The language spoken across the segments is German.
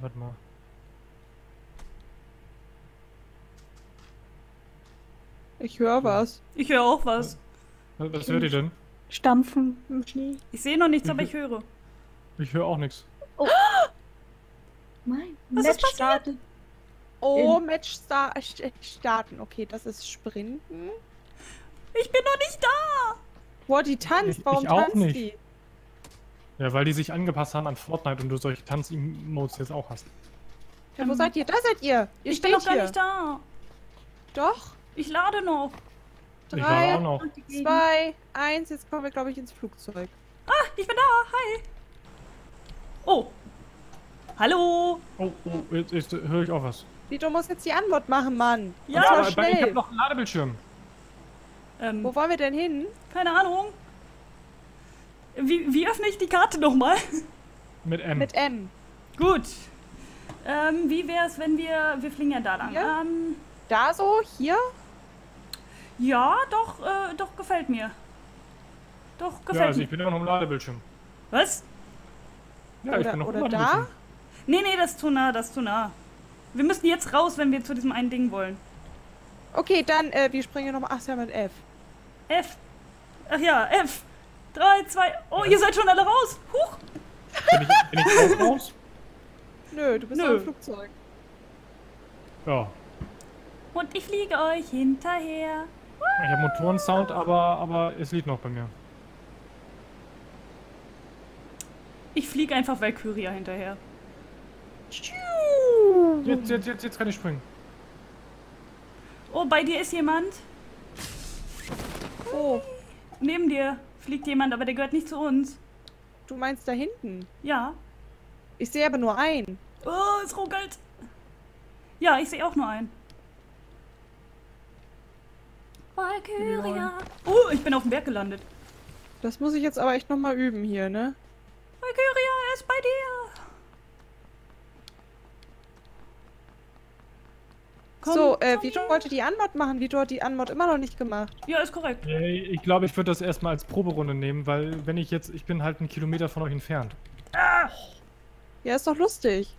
warte mal. Ich höre was. Ich höre auch was. Was, was hört ihr denn? Stampfen im Schnee. Ich sehe noch nichts, Mhm. aber ich höre. Ich höre auch nichts. Nein. Was ist passiert? startet. Oh, Match star st- starten. Okay, das ist Sprinten. Ich bin noch nicht da! Boah, die tanzt. Ich- Warum ich auch tanzt nicht. die? Ja, weil die sich angepasst haben an Fortnite und du solche Tanz-Emotes jetzt auch hast. Ja, wo seid ihr? Da seid ihr. Ihr Ich bin steht noch gar nicht da. Doch. Ich lade noch. Ich Drei, auch noch. Zwei, eins. Jetzt kommen wir, glaube ich, ins Flugzeug. Ah, ich bin da. Hi. Oh. Hallo. Oh, oh, jetzt, jetzt höre ich auch was. Vito muss jetzt die Antwort machen, Mann. Ja, aber ich schnell. habe noch einen Ladebildschirm. Ähm, Wo wollen wir denn hin? keine Ahnung. Wie, wie öffne ich die Karte nochmal? Mit M. Mit M. Gut. Ähm, wie wäre es, wenn wir... Wir fliegen ja da lang. Ja. Ähm, Da so? Hier? ja, doch, äh, doch, gefällt mir. Doch, ja, gefällt also mir. ich bin immer noch im Ladebildschirm. Was? Ja, ich Oder- bin noch oder im da? Nee, nee, das ist zu nah, das ist zu nah. Wir müssen jetzt raus, wenn wir zu diesem einen Ding wollen. Okay, dann, äh, wir springen nochmal. Ach, ja, mit F. F. Ach ja, F. 3, 2. Oh, ihr seid schon alle raus. Huch. Bin ich, bin ich auch raus? Nö, du bist Nö. noch im Flugzeug. Ja. Und ich fliege euch hinterher. Ich habe Motorensound, aber, aber es liegt noch bei mir. Ich fliege einfach Valkyria hinterher. Jetzt, jetzt, jetzt, jetzt kann ich springen. Oh, bei dir ist jemand. Oh, Neben dir fliegt jemand, aber der gehört nicht zu uns. du meinst da hinten. Ja. Ich sehe aber nur einen. Oh, es ruckelt. Ja, ich sehe auch nur einen. Valkyria. Oh, ich bin auf dem Berg gelandet. Das muss ich jetzt aber echt nochmal üben hier, ne? Valkyria, er ist bei dir. Komm so, äh, Vito wollte die Antwort machen. Vito hat die Antwort immer noch nicht gemacht. Ja, ist korrekt. Äh, Ich glaube, ich würde das erstmal als Proberunde nehmen, weil wenn ich jetzt, ich bin halt einen Kilometer von euch entfernt. Ja, ist doch lustig.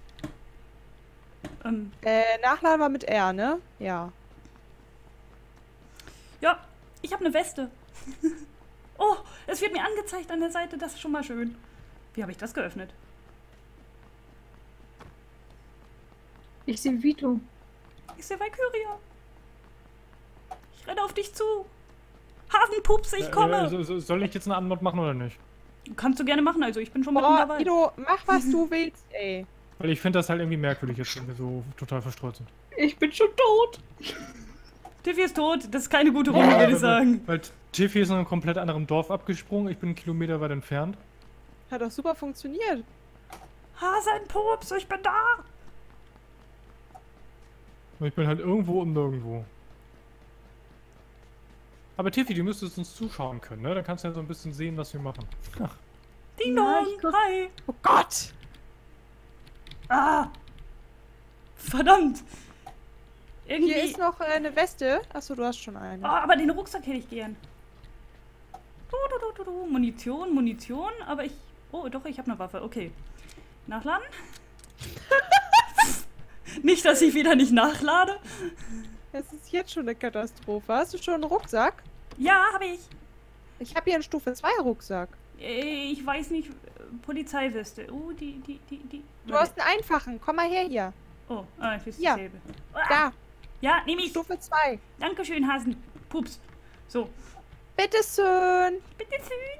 Ähm, Äh, Nachladen war mit R, ne? Ja. ja, ich habe eine Weste. oh, es wird mir angezeigt an der Seite, das ist schon mal schön. Wie habe ich das geöffnet? Ich sehe Vito. Ich sehe Valkyria. Ich renne auf dich zu. Hasenpups, ich Äh, komme. äh, so- soll ich jetzt eine Antwort machen oder nicht? Kannst du gerne machen, also ich bin schon mal dabei. Vito, mach was du willst, ey. Weil ich finde das halt irgendwie merkwürdig jetzt, wenn wir so total verstreut sind. Ich bin schon tot. Tiffy ist tot, das ist keine gute Runde, würde ich sagen. Weil Tiffy ist in einem komplett anderen Dorf abgesprungen, ich bin einen Kilometer weit entfernt. Hat doch super funktioniert. Hasenpups, ich bin da. Und ich bin halt irgendwo und nirgendwo. Aber Tiffy, du müsstest uns zuschauen können, ne? Dann kannst du ja so ein bisschen sehen, was wir machen. Ding Ja, dong, hi. Oh Gott! Ah. Verdammt. Irgendwie. Hier ist noch eine Weste. Achso, du hast schon eine. Ah, aber den Rucksack hätte ich gern. Du, du, du, du, du. Munition, Munition, aber ich. Oh, doch, ich habe eine Waffe. Okay. Nachladen? nicht, dass ich wieder nicht nachlade. Es ist jetzt schon eine Katastrophe. Hast du schon einen Rucksack? Ja, habe ich. Ich habe hier einen Stufe 2 Rucksack. Äh, Ich weiß nicht. Polizeiweste. Oh, die, die, die, die. Du hast einen einfachen. Komm mal her hier. Oh, ah, ich ist Ja. dasselbe. Ah, Da, Ja, nehme ich. Stufe 2. Dankeschön, Hasen. Pups. So, Bitteschön. bitte schön.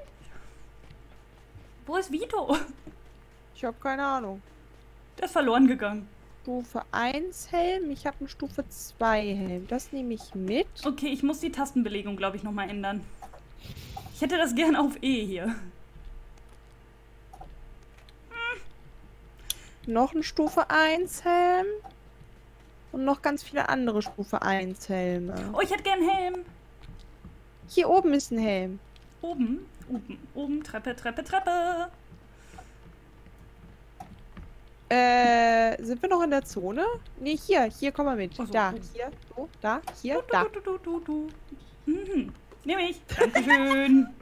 Wo ist Vito? Ich habe keine Ahnung. Der ist verloren gegangen. Stufe 1 Helm. Ich habe einen Stufe 2 Helm. Das nehme ich mit. Okay, ich muss die Tastenbelegung, glaube ich, nochmal ändern. Ich hätte das gern auf E hier. Noch ein Stufe 1 Helm. Und noch ganz viele andere Stufe 1 Helme. Oh, ich hätte gern Helm. Hier oben ist ein Helm. Oben, oben, oben, Treppe, Treppe, Treppe. Äh, sind wir noch in der Zone? Nee, hier. Hier, komm mal mit. So, da, oh. hier, so, da, hier, Du, da. du, du, du, du, du. Mhm. Nehme ich. Dankeschön.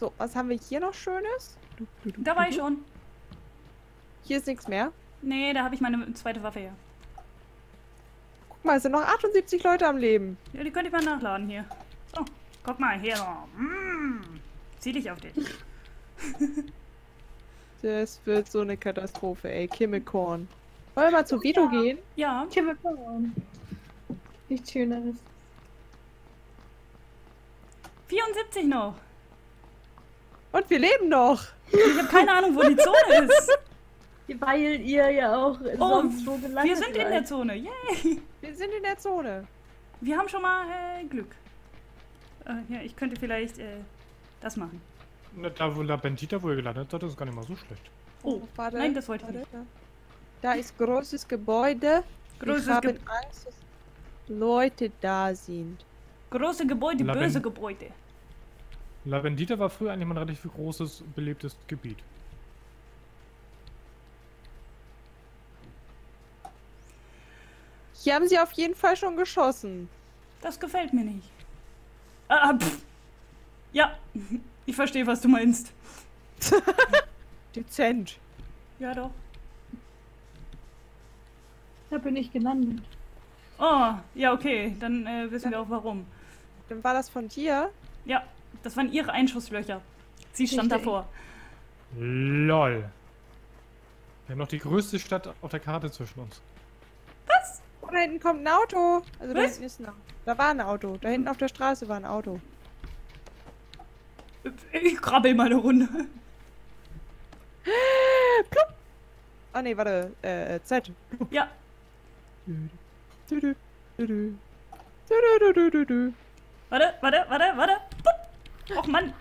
So, was haben wir hier noch Schönes? Da war ich schon. Hier ist nichts mehr. Nee, da habe ich meine zweite Waffe her. Guck mal, es sind noch 78 Leute am Leben. Ja, die könnte ich mal nachladen hier. So, guck mal, hier. Mm, zieh dich auf dich. Das wird so eine Katastrophe, ey. Kimmelkorn. Wollen wir mal zu Vito gehen? Ja, Chemical. Nichts Schöneres. 74 noch. Und wir leben noch. Ich habe keine Ahnung, wo die Zone ist. Weil ihr ja auch Oh, sonst wo gelandet wir sind in der seid. Zone. Yay. Wir sind in der Zone. Wir haben schon mal äh, Glück. Äh, ja, ich könnte vielleicht äh, das machen. Na, Da, wo La Bendita wohl gelandet hat, ist gar nicht mal so schlecht. Oh, warte. nein, das wollte ich nicht. Da. da ist großes Gebäude. Großes ich habe Ge Angst, dass Leute da sind. große Gebäude, La böse Ben- Gebäude. La Bendita war früher eigentlich mal ein relativ großes, belebtes Gebiet. Hier haben sie auf jeden Fall schon geschossen. Das gefällt mir nicht. Ah, pff. Ja, ich verstehe, was du meinst. Dezent. Ja, doch. Da bin ich gelandet. Oh, ja, okay. Dann äh, wissen wir auch warum. Dann war das von dir. Ja, das waren ihre Einschusslöcher. Sie stand Richtig. davor. LOL. Wir haben noch die größte Stadt auf der Karte zwischen uns. Oh, da hinten kommt ein Auto. Also da Was? hinten ist ein Auto. Da war ein Auto. Da hinten auf der Straße war ein Auto. Ich krabbel mal eine Runde. Ah nee, warte. Äh, äh, Z. Ja, düdü, düdü. warte, warte, warte, warte. Pup. Och Mann.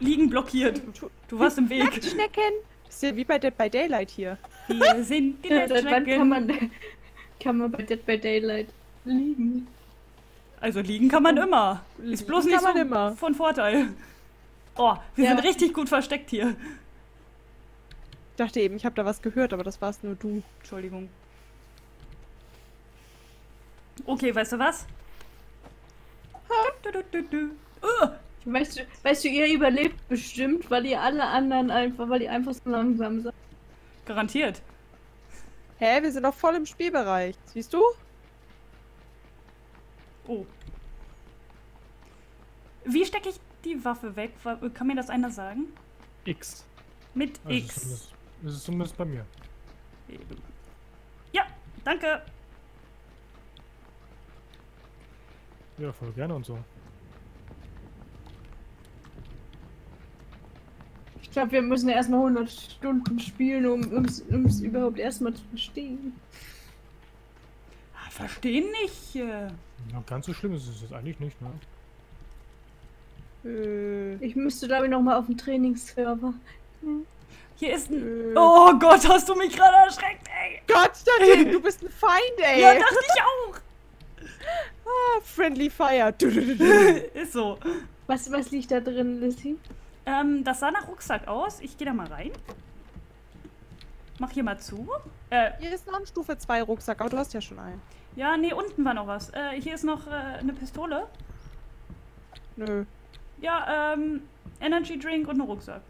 Liegen blockiert. Du warst im Weg. Nacktschnecken. Ist ja wie bei Dead by Daylight hier. Wir sind die Ja, wann kann man, kann man bei Dead by Daylight liegen? Also liegen kann man immer. Ist Liegen bloß kann nicht man so immer. von Vorteil. Oh, wir Ja. sind richtig gut versteckt hier. Ich dachte eben, ich habe da was gehört, aber das warst nur du. Entschuldigung. Okay, weißt du was? Du, du, du, du. Uh, Weißt du, weißt du, ihr überlebt bestimmt, weil ihr alle anderen einfach, weil ihr einfach so langsam seid. garantiert. Hä, wir sind doch voll im Spielbereich. Siehst du? Oh. Wie stecke ich die Waffe weg? Kann mir das einer sagen? X. Mit Also X. Das ist zumindest bei mir. Ja, danke. Ja, voll gerne und so. Ich glaube, wir müssen erstmal 100 Stunden spielen, um es überhaupt erstmal zu verstehen. Ah, Verstehen nicht. äh. Ja, ganz so schlimm ist es jetzt eigentlich nicht, ne? Äh, Ich müsste, glaube ich, nochmal auf den Trainingsserver. Hier ist ein. äh. Oh Gott, hast du mich gerade erschreckt, ey. Gott, Stadtin, du bist ein Feind, ey. Ja, dachte ich auch. ah, friendly Fire. Du, du, du, du. Ist so. Was, was liegt da drin, Lissy? Ähm, das sah nach Rucksack aus. Ich gehe da mal rein. Mach hier mal zu. Äh, Hier ist noch ein Stufe 2 Rucksack, aber du hast ja schon einen. ja, nee, unten war noch was. Äh, hier ist noch äh, eine Pistole. Nö. Ja, ähm, Energy Drink und ein Rucksack.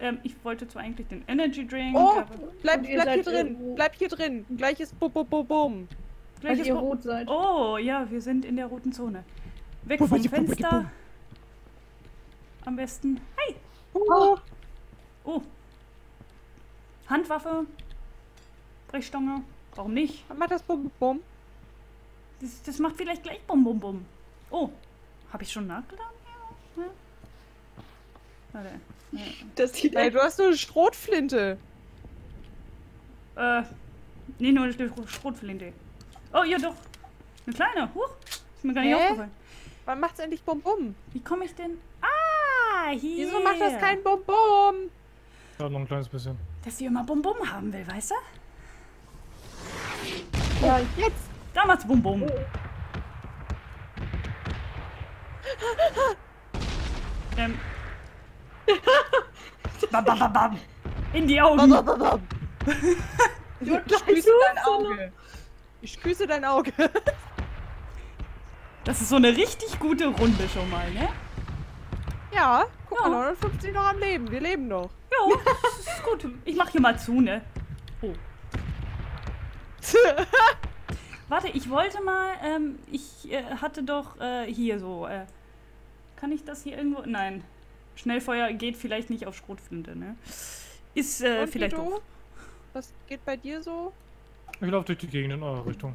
Ähm, ich wollte zwar eigentlich den Energy Drink, Oh, bleib, bleib hier drin. irgendwo- Bleib hier drin. Gleich ist bum, bum, bum, bum. gleich Weil ist ihr rot seid. Oh, ja, wir sind in der roten Zone. Weg vom Fenster. Am besten. Hi! Oh. Oh. Handwaffe. Brechstange. Warum nicht? Mach das bum, bum, bum. Das, das macht vielleicht gleich Bum Bum Bum. Oh. Habe ich schon nachgeladen? Ja. ja. Warte. Das sieht Ey, du hast nur eine Schrotflinte. Äh. Nee, nur eine Schrotflinte. Oh, ja doch. Eine kleine. Huch. Ist mir gar nicht Hä? aufgefallen. Wann macht's endlich bum, bum? Wie komme ich denn? Ah, hier. Wieso macht das kein bum, bum? Ja, noch ein kleines bisschen. Dass sie immer Bum Bum haben will, weißt du? Ja, jetzt. Da macht's Bum Bum. ähm. Bam, bam, bam, bam. In die Bam, Augen. bam, bam, bam. Ich küsse dein Auge. Ich küsse dein Auge. Das ist so eine richtig gute Runde schon mal, ne? Ja, guck Ja. mal, 59 noch am Leben. Wir leben noch. Ja, das ist gut. Ich mach hier mal zu, ne? Oh. Warte, ich wollte mal, ähm, ich äh, hatte doch äh, hier so, äh, kann ich das hier irgendwo? Nein. Schnellfeuer geht vielleicht nicht auf Schrotflinte, ne? Ist äh, Und vielleicht Vito? doof. Was geht bei dir so? Ich laufe durch die Gegend in eure Richtung.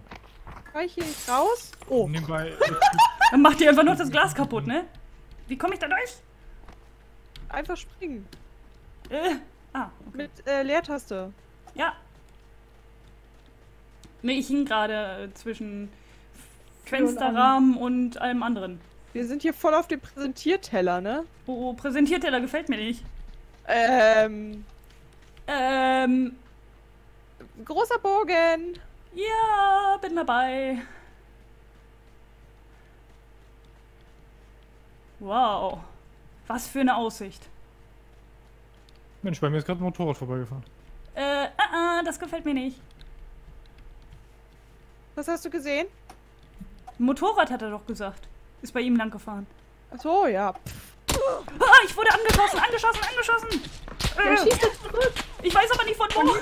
Kann ich hier nicht raus? Oh, Nebenbei. Dann macht ihr einfach noch das Glas kaputt, ne? Wie komme ich da durch? einfach springen. Äh, ah, okay. Mit äh, Leertaste. Ja. Nee, ich hing gerade äh, zwischen Fensterrahmen und allem anderen. Wir sind hier voll auf dem Präsentierteller, ne? Oh, oh, Präsentierteller gefällt mir nicht. Ähm, Ähm, großer Bogen. ja, bin dabei. Wow. Was für eine Aussicht. Mensch, bei mir ist gerade ein Motorrad vorbeigefahren. Äh, ah, ah, das gefällt mir nicht. Was hast du gesehen? Motorrad hat er doch gesagt. Ist bei ihm lang gefahren. Ach so, ja. Ah, ich wurde angeschossen, angeschossen, angeschossen. Äh, schießt er zurück. ich weiß aber nicht von wo.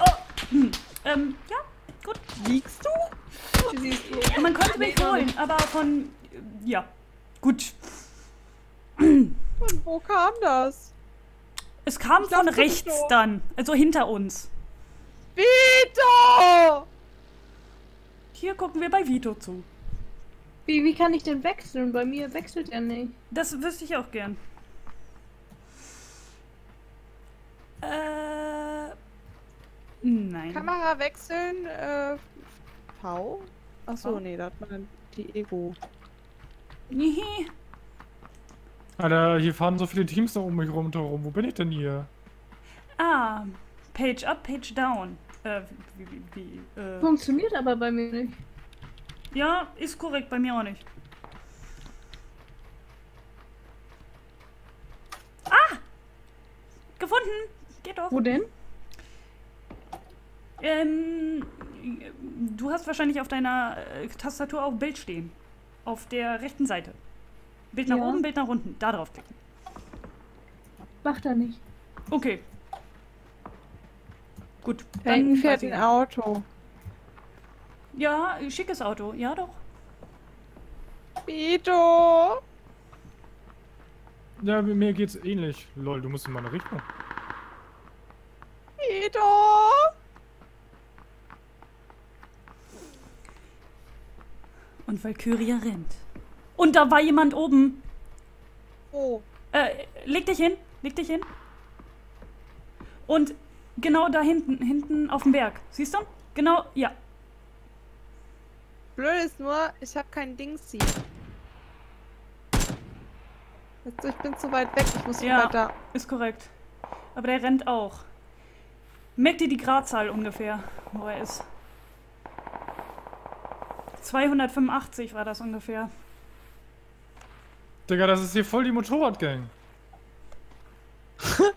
Oh. Hm. Ähm, ja, gut. Liegst du? Du siehst so. Man konnte mich holen, aber von. Ja. Gut. Und wo kam das? Es kam Ich von rechts dann. Also hinter uns. Vito! Hier gucken wir bei Vito zu. Wie, wie kann ich denn wechseln? Bei mir wechselt er nicht. Das wüsste ich auch gern. Äh. Nein. Kamera wechseln, äh, V? Ach so, V? nee, da hat man dann die Ego. Nee. Alter, hier fahren so viele Teams da um mich rum. Wo bin ich denn hier? Ah. Page up, page down. Äh, wie, wie, wie, äh. Funktioniert aber bei mir nicht. Ja, ist korrekt, bei mir auch nicht. Ah! Gefunden! Geht doch. Wo denn? Ähm, du hast wahrscheinlich auf deiner äh, Tastatur auf Bild stehen. Auf der rechten Seite. Bild nach Ja. oben, Bild nach unten. Da drauf klicken. Macht er nicht. Okay. Gut. Da hinten fährt ein Auto. Ja, schickes Auto. Ja, doch. Vito! Ja, mir geht's ähnlich. Lol, du musst in meine Richtung. Vito! Und Valkyria rennt. Und da war jemand oben. Oh, Äh, leg dich hin. Leg dich hin. Und genau da hinten, hinten auf dem Berg. Siehst du? Genau, ja. blöd ist nur, ich habe kein Dingsi. Jetzt, ich bin zu weit weg, ich muss Ja. weiter. Ist korrekt. Aber der rennt auch. Merkt ihr die Gradzahl ungefähr, wo er ist? 285 war das ungefähr. Digga, das ist hier voll die Motorradgang.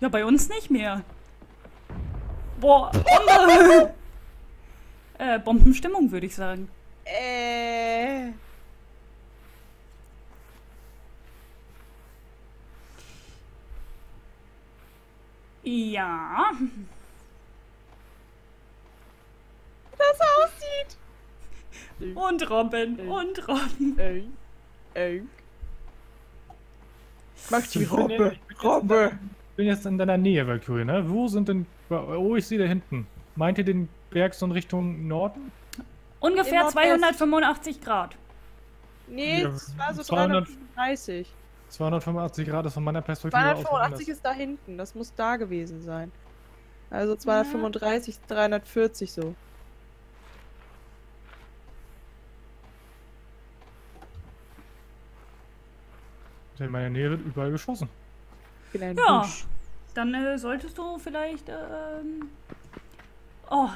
Ja, bei uns nicht mehr. Boah. Bombe. äh, Bombenstimmung, würde ich sagen. Äh. Ja. Das aussieht. Und Robin. Und Robin. Ey. Ey. Mach die Robbe. Robbe. Ich bin jetzt in deiner Nähe, Valkyrie, ne? Wo sind denn. Oh, ich sehe da hinten. Meint ihr den Berg so in Richtung Norden? Ungefähr Nordwest. 285 Grad. Nee, Ja, es war so 200 335. 285 Grad ist von meiner Perspektive aus 285 woanders. ist da hinten. Das muss da gewesen sein. Also 235, 340 so. In meiner Nähe wird überall geschossen. Ein Ja. Busch. Dann äh, solltest du vielleicht. Ähm, oh,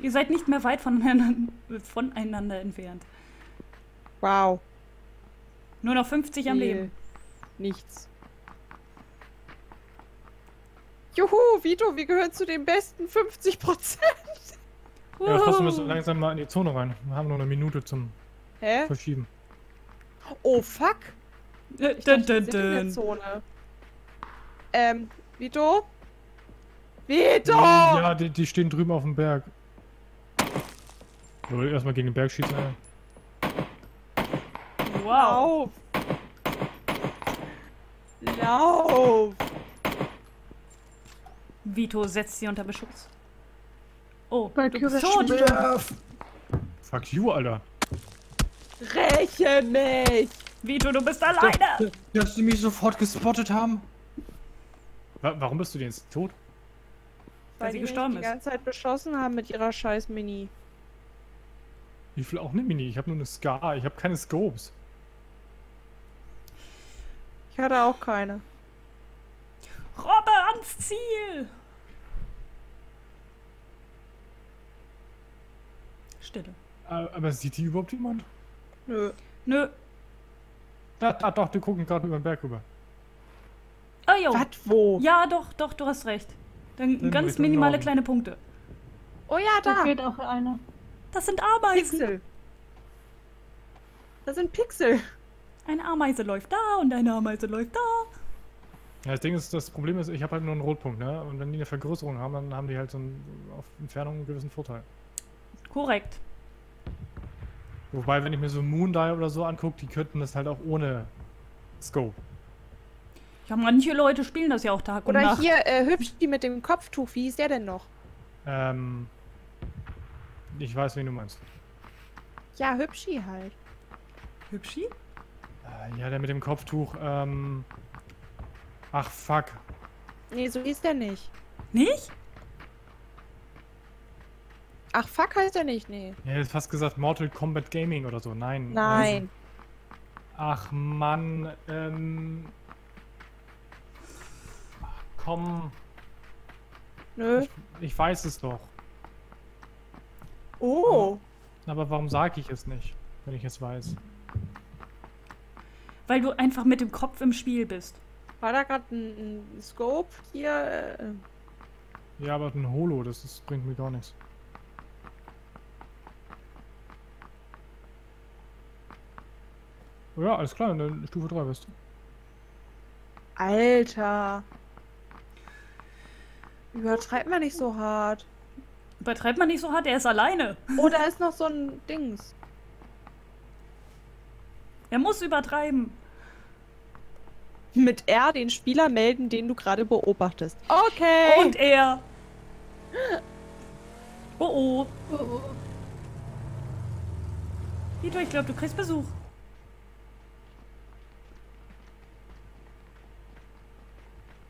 ihr seid nicht mehr weit voneinander, voneinander entfernt. Wow. Nur noch 50 am. Leben. Nichts. Juhu, Vito, wir gehören zu den besten 50 Prozent. Ja, trotzdem Wuhu. müssen wir langsam mal in die Zone rein. Wir haben nur eine Minute zum Hä? Verschieben. Oh, fuck. Ich dun, dachte, wir dun, sind in der dun. Zone. Ähm, Vito? Vito! Ja, die, die stehen drüben auf dem Berg. Oder erstmal gegen den Berg schießen. ey. Wow. Lauf! Lauf! Vito setzt sie unter Beschutz. Oh, du Valkyrie bist tot. Fuck you, Alter. Räche mich! Vito, du bist alleine. Dass sie mich sofort gespottet haben. Wa warum bist du denn jetzt tot? Weil sie die mich gestorben die ist. ganze Zeit beschossen haben mit ihrer scheiß Mini. Ich will auch eine Mini. Ich habe nur eine Scar. Ich habe keine Scopes. Ich hatte auch keine. Robbe ans Ziel. Stille. Aber sieht die überhaupt jemand? Nö. Nö. Da, da doch, die gucken gerade über den Berg rüber. Jo. Was, wo? Ja, doch, doch, du hast recht. Dann Dann ganz minimale Norden. kleine Punkte. Oh ja, Da da! fehlt auch einer. Das sind Ameisen. Pixel! Das sind Pixel! Eine Ameise läuft da und eine Ameise läuft da. Ja, das Ding ist, das Problem ist, ich habe halt nur einen Rotpunkt, ne? Und wenn die eine Vergrößerung haben, dann haben die halt so einen, auf Entfernung einen gewissen Vorteil. Korrekt. Wobei, wenn ich mir so Moondial oder so angucke, die könnten das halt auch ohne Scope. Ja, manche Leute spielen das ja auch Tag und Oder Nacht. hier, äh, hübsch die mit dem Kopftuch, wie hieß der denn noch? Ähm, ich weiß, wen du meinst. Ja, Hübschi halt. Hübschi? Äh, ja, der mit dem Kopftuch, ähm. Ach, fuck. Nee, so hieß der nicht. Nicht? Ach, fuck heißt er nicht, nee. Ja, jetzt fast gesagt Mortal Kombat Gaming oder so. Nein. Nein. Ach, Mann, ähm. Komm. Nö. Ich, ich weiß es doch. Oh. Aber warum sage ich es nicht, wenn ich es weiß? Weil du einfach mit dem Kopf im Spiel bist. War da gerade ein, ein Scope hier? Äh, Ja, aber ein Holo, das ist, bringt mir gar nichts. Ja, alles klar, in der Stufe 3 bist du. Alter. Übertreibt man nicht so hart. Übertreibt man nicht so hart, er ist alleine. Oh, da ist noch so ein Dings. Er muss übertreiben. Mit R den Spieler melden, den du gerade beobachtest. Okay. Und er. Oh oh. Oh, oh. Vito, ich glaube, du kriegst Besuch.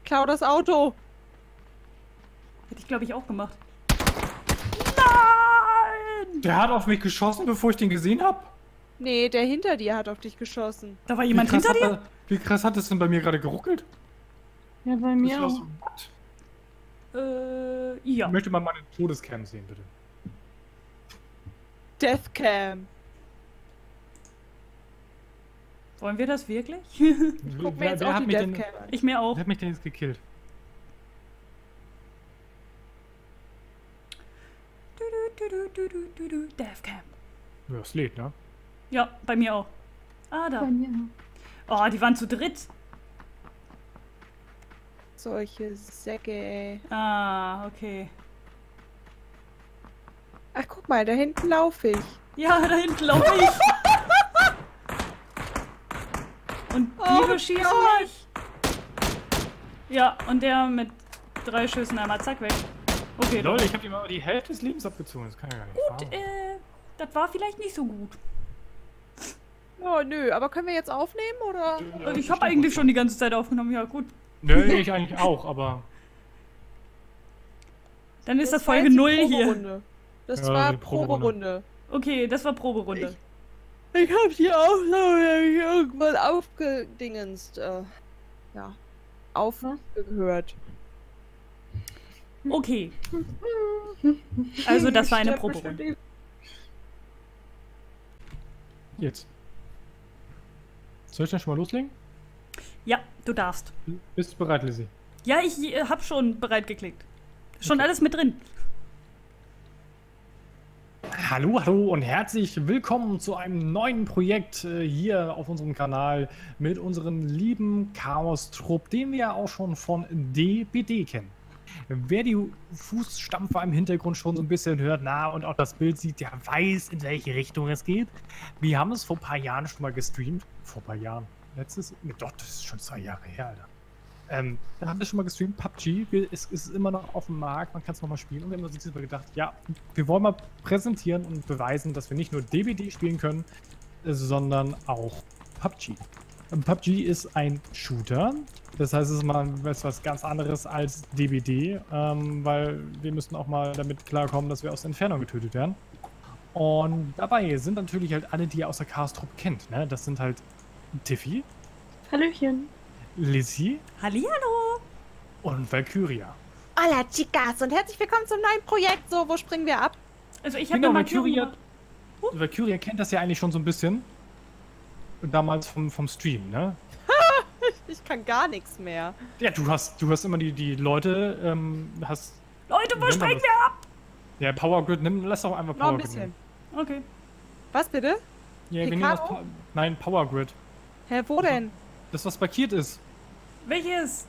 Klau das Auto. Ich, glaube ich, auch gemacht. Nein! Der hat auf mich geschossen, bevor ich den gesehen habe? Nee, der hinter dir hat auf dich geschossen. Da war jemand hinter dir? Wie krass hat es denn bei mir gerade geruckelt? Ja, bei Das mir war auch. so-? Äh, ja. Ich möchte mal meine Todescam sehen, bitte. Deathcam. Wollen wir das wirklich? Guck mir jetzt wer, auch die Deathcam an. ich mir auch. wer hat mich denn jetzt gekillt? Du, du, du, du, du, du, du. Deathcam. Ja, es lädt, ne? Ja, bei mir auch. Ah, Bei da. mir auch. Oh, die waren zu dritt. Solche Säcke, ey. Ah, okay. Ach, guck mal, da hinten laufe ich. Ja, da hinten laufe ich. Und Oh die beschießen Gott. mich. Ja, und der mit drei Schüssen einmal zack weg. Okay, Leute, ich habe ihm aber die Hälfte des Lebens abgezogen. Das kann ja gar nicht wahr sein. äh, das war vielleicht nicht so gut. Oh, nö, aber können wir jetzt aufnehmen, oder? Äh, ich habe eigentlich schon die ganze Zeit aufgenommen. Ja, gut. Nö, ich eigentlich auch, aber. Dann ist das, war Folge jetzt die 0 hier. Proberunde. Das Ja, war Proberunde. Proberunde. Okay, das war Proberunde. Ich hab die Aufnahme irgendwann aufgedingenst. Äh, ja. Aufgehört. Okay. Also, das war eine Proberunde. Jetzt. Soll ich dann schon mal loslegen? Ja, du darfst. Bist du bereit, Lizzie? Ja, ich äh, hab schon bereit geklickt. Schon alles mit drin. Hallo, hallo und herzlich willkommen zu einem neuen Projekt äh, hier auf unserem Kanal mit unserem lieben Chaos-Trupp, den wir ja auch schon von DBD kennen. Wer die Fußstampfer im Hintergrund schon so ein bisschen hört, na, und auch das Bild sieht, der weiß, in welche Richtung es geht. Wir haben es vor ein paar Jahren schon mal gestreamt. Vor ein paar Jahren. Letztes, nee, doch, das ist schon zwei Jahre her, Alter. Ähm, da haben wir schon mal gestreamt, PUBG ist, ist immer noch auf dem Markt, man kann es nochmal spielen. Und wir haben uns gedacht, ja, wir wollen mal präsentieren und beweisen, dass wir nicht nur DBD spielen können, äh, sondern auch PUBG. PUBG ist ein Shooter, das heißt, es ist mal was, ganz anderes als DBD, ähm, weil wir müssen auch mal damit klarkommen, dass wir aus der Entfernung getötet werden. Und dabei sind natürlich halt alle, die ihr aus der Chaos-Trupp kennt. Ne? Das sind halt Tiffy, Hallöchen. Lizzie Hallihallo! und Valkyria. Hola, Chicas und herzlich willkommen zum neuen Projekt. So, wo springen wir ab? Also ich habe Genau, Valkyria. Valkyria kennt das ja eigentlich schon so ein bisschen. Damals vom, vom Stream, ne? Ich kann gar nichts mehr. Ja, du hast, du hast immer die, die Leute, ähm, hast. Leute, wo Nimm springen wir ab? Ja, Power Grid, nimm, lass doch einfach Noch ein Power Grid. bisschen. nehmen. Okay. Was bitte? Ja, wir nehmen das? Pa- Nein, Power Grid. Hä, wo denn? Das, was markiert ist. Welches?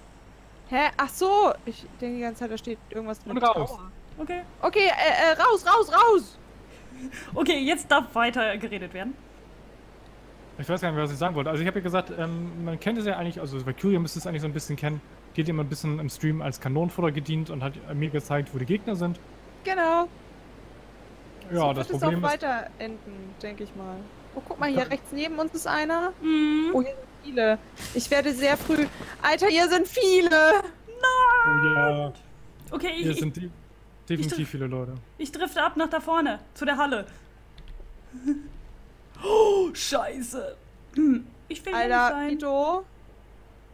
Hä? Ach so. Ich denke die ganze Zeit, da steht irgendwas Und mit raus. Okay. Okay, äh, äh, raus, raus, raus! Okay, jetzt darf weiter geredet werden. Ich weiß gar nicht mehr, was ich sagen wollte. Also ich habe ja gesagt, ähm, man kennt es ja eigentlich, also Valkyria müsste es eigentlich so ein bisschen kennen. Die hat immer ein bisschen im Stream als Kanonenfutter gedient und hat mir gezeigt, wo die Gegner sind. Genau. Ja, so das wird Problem es auch ist, weiter enden, denke ich mal. Oh, guck mal, hier rechts neben uns ist einer. Hm. Oh, hier sind viele. Ich werde sehr früh... Alter, hier sind viele! oh ja, Okay, ich, hier ich, sind die, definitiv viele Leute. ich drifte ab nach da vorne, zu der Halle. Oh, scheiße. Hm, Ich will hier nicht Alter, sein. Vito,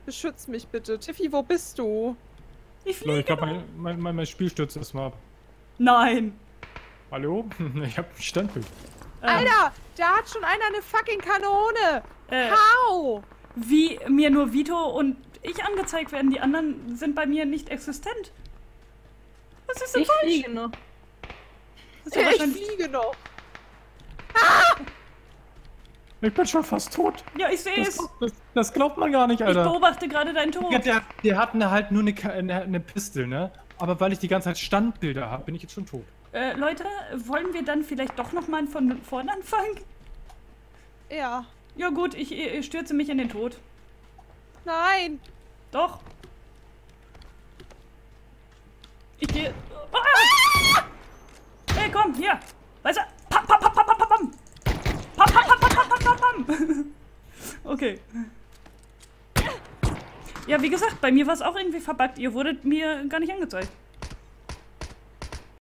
beschütz mich bitte. Tiffy, wo bist du? Ich Leute, fliege ich glaube, mein, mein, mein, mein Spiel stürzt erstmal ab. Nein. Hallo? Ich habe ein Standbild. Ähm, Alter, da hat schon einer eine fucking Kanone! äh, Hau! wie mir nur Vito und ich angezeigt werden. Die anderen sind bei mir nicht existent. Was ist denn Ich falsch? fliege noch. Das ist ja Ich fliege noch. Ich bin schon fast tot. ja, ich sehe Das, es. das, das glaubt man gar nicht, Ich Alter. beobachte gerade deinen Tod. Ja, der, der hat eine, halt nur eine, eine, eine Pistole, ne? Aber weil ich die ganze Zeit Standbilder habe, bin ich jetzt schon tot. Äh, Leute, wollen wir dann vielleicht doch nochmal von vorne anfangen? Ja. Ja gut, ich, ich stürze mich in den Tod. Nein. Doch. Ich gehe... Ah! Hey, komm, hier. Weißt du? Pam. Okay. Ja, wie gesagt, bei mir war es auch irgendwie verbuggt. Ihr wurdet mir gar nicht angezeigt.